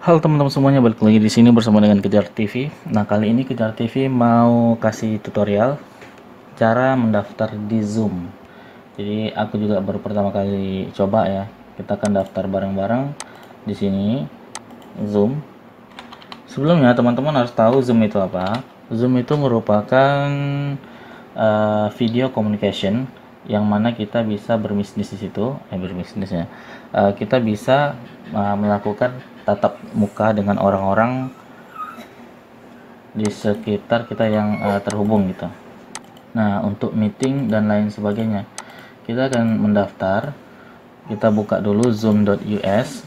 Halo teman-teman semuanya, balik lagi di sini bersama dengan Kejar TV. Nah, kali ini Kejar TV mau kasih tutorial cara mendaftar di Zoom. Jadi, aku juga baru pertama kali coba ya. Kita akan daftar bareng-bareng di sini Zoom. Sebelumnya, teman-teman harus tahu Zoom itu apa. Zoom itu merupakan uh, video communication yang mana kita bisa berbisnis di situ, eh berbisnis ya. Uh, kita bisa uh, melakukan tatap muka dengan orang-orang di sekitar kita yang uh, terhubung gitu. Nah, untuk meeting dan lain sebagainya, kita akan mendaftar. Kita buka dulu zoom.us.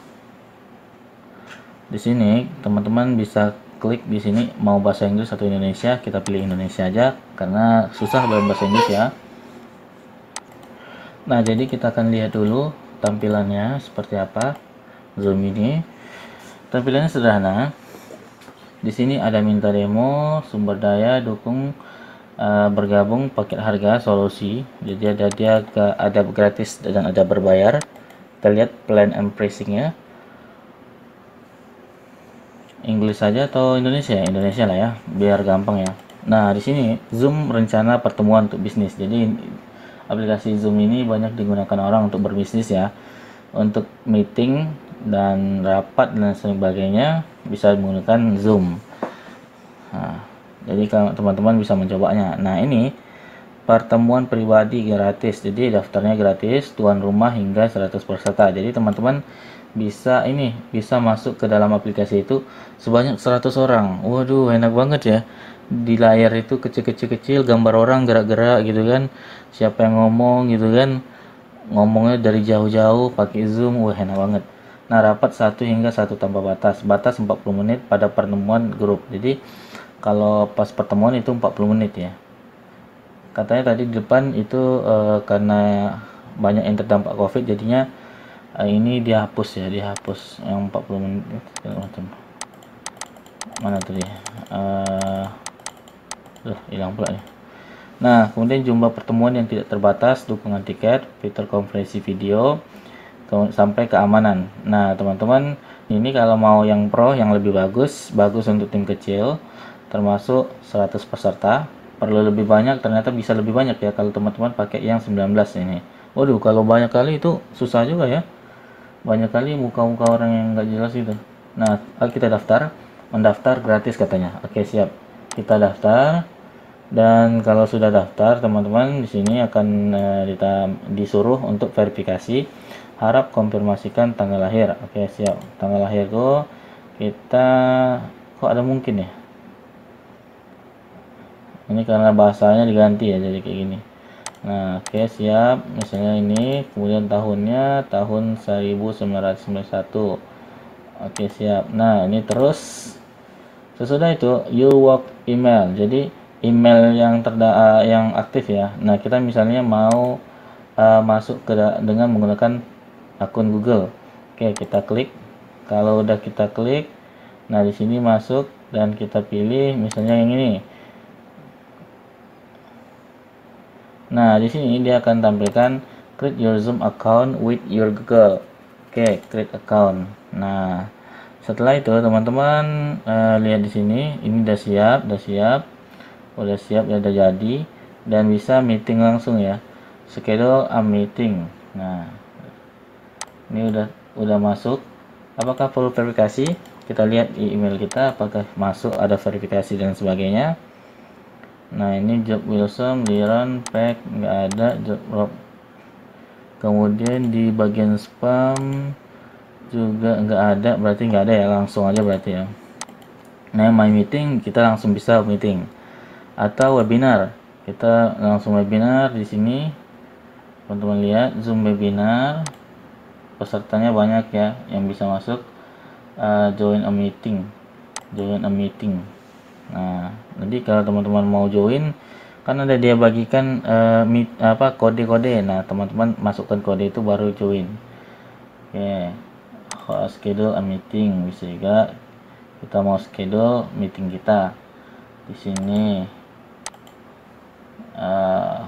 Di sini, teman-teman bisa klik di sini mau bahasa Inggris atau Indonesia, kita pilih Indonesia aja karena susah dalam bahasa Inggris ya. Nah, jadi kita akan lihat dulu tampilannya seperti apa Zoom ini. Tampilannya sederhana. Di sini ada minta demo, sumber daya, dukung, uh, bergabung, paket harga, solusi. Jadi ada dia ke, ada gratis dan ada berbayar. Kita lihat plan and pricingnya. Inggris saja atau Indonesia? Indonesia lah ya, biar gampang ya. Nah, di sini Zoom rencana pertemuan untuk bisnis. Jadi aplikasi Zoom ini banyak digunakan orang untuk berbisnis ya. Untuk meeting dan rapat dan sebagainya bisa menggunakan Zoom. Nah, jadi teman-teman bisa mencobanya. Nah ini pertemuan pribadi gratis. Jadi daftarnya gratis, tuan rumah hingga 100 peserta. Jadi teman-teman bisa ini bisa masuk ke dalam aplikasi itu sebanyak 100 orang. Waduh enak banget ya. Di layar itu kecil-kecil-kecil gambar orang gerak-gerak gitu kan. Siapa yang ngomong gitu kan. Ngomongnya dari jauh-jauh pakai Zoom. Wah enak banget. Nah, rapat 1 hingga 1 tanpa batas. Batas 40 menit pada pertemuan grup. Jadi, kalau pas pertemuan itu 40 menit ya. Katanya tadi di depan itu uh, karena banyak yang terdampak Covid jadinya uh, ini dihapus ya, dihapus yang 40 menit macam. Mana tadi? Uh, hilang pula nih. Nah, kemudian jumlah pertemuan yang tidak terbatas, dukungan tiket, fitur konferensi video, sampai keamanan. Nah, teman-teman, ini kalau mau yang pro yang lebih bagus, bagus untuk tim kecil, termasuk 100 peserta. Perlu lebih banyak, ternyata bisa lebih banyak ya kalau teman-teman pakai yang 19 ini. Waduh, kalau banyak kali itu susah juga ya. Banyak kali muka-muka orang yang nggak jelas itu. Nah, kita daftar. Mendaftar gratis katanya. Oke, siap. Kita daftar. Dan kalau sudah daftar, teman-teman di sini akan uh, disuruh untuk verifikasi harap konfirmasikan tanggal lahir. Oke siap. Tanggal lahirku kita kok ada mungkin ya? Ini karena bahasanya diganti ya jadi kayak gini. Nah oke siap. Misalnya ini kemudian tahunnya tahun 1991 oke siap. Nah ini terus sesudah itu you work email. Jadi email yang terda yang aktif ya. Nah kita misalnya mau uh, masuk ke dengan menggunakan akun Google. Oke, kita klik. Kalau udah kita klik, nah di sini masuk dan kita pilih misalnya yang ini. Nah, di sini dia akan tampilkan create your Zoom account with your Google. Oke, create account. Nah, setelah itu teman-teman uh, lihat di sini, ini udah siap, udah siap, udah siap, udah jadi dan bisa meeting langsung ya. Schedule a meeting. Nah, ini udah udah masuk. Apakah perlu verifikasi? Kita lihat di email kita apakah masuk ada verifikasi dan sebagainya. Nah ini job Wilson Liran pack nggak ada. Job rob. Kemudian di bagian spam juga nggak ada. Berarti nggak ada ya? Langsung aja berarti ya? Nah my meeting kita langsung bisa meeting. Atau webinar. Kita langsung webinar di sini. Teman-teman lihat zoom webinar pesertanya banyak ya yang bisa masuk uh, join a meeting join a meeting. Nah nanti kalau teman-teman mau join kan ada dia bagikan uh, meet, apa kode-kode. Nah teman-teman masukkan kode itu baru join. Oke okay. schedule a meeting bisa juga kita mau schedule meeting kita. Di sini uh,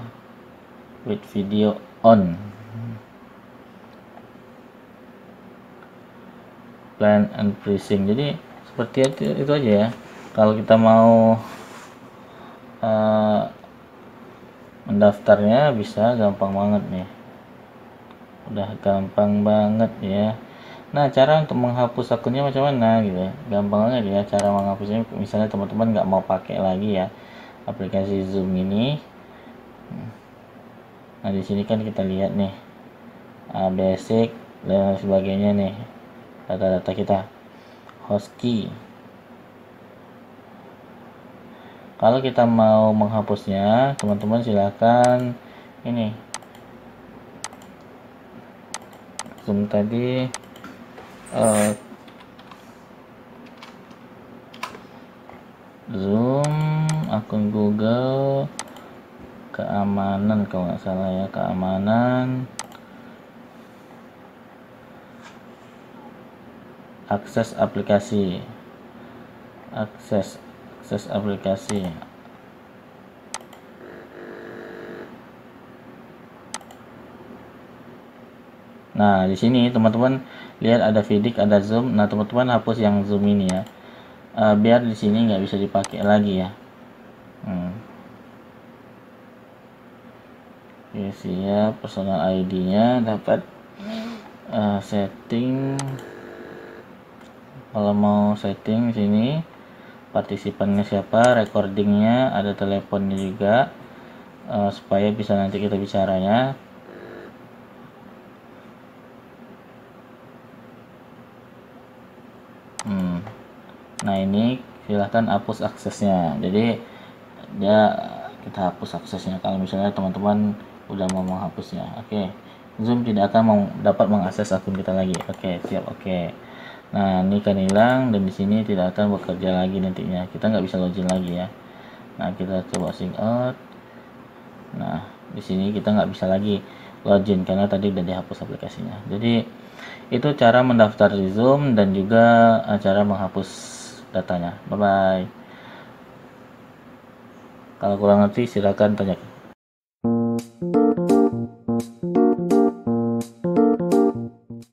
with video on plan and jadi seperti itu, itu aja ya. Kalau kita mau uh, mendaftarnya bisa gampang banget nih. Udah gampang banget ya. Nah cara untuk menghapus akunnya macam mana gitu ya? Gampang banget ya cara menghapusnya. Misalnya teman-teman nggak mau pakai lagi ya aplikasi zoom ini. Nah di sini kan kita lihat nih basic dan sebagainya nih data-data kita. Host key kalau kita mau menghapusnya teman-teman silahkan ini. Zoom tadi uh, zoom akun google keamanan kalau nggak salah ya keamanan akses aplikasi akses akses aplikasi Nah, di sini teman-teman lihat ada Vidik, ada Zoom. Nah, teman-teman hapus yang Zoom ini ya. Uh, biar di sini nggak bisa dipakai lagi ya. Hmm. Oke, siap. Personal ID-nya dapat uh, setting kalau mau setting sini partisipannya siapa recordingnya ada teleponnya juga uh, supaya bisa nanti kita bicaranya hmm. nah ini silahkan hapus aksesnya jadi dia kita hapus aksesnya kalau misalnya teman-teman udah mau menghapusnya oke okay. Zoom tidak akan mau dapat mengakses akun kita lagi oke okay, siap oke okay. Nah, ini kan hilang dan di sini tidak akan bekerja lagi nantinya. Kita nggak bisa login lagi ya. Nah, kita coba sign out. Nah, di sini kita nggak bisa lagi login karena tadi udah dihapus aplikasinya. Jadi itu cara mendaftar di Zoom dan juga eh, cara menghapus datanya. Bye bye. Kalau kurang ngerti silakan tanya